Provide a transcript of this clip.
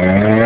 Uh...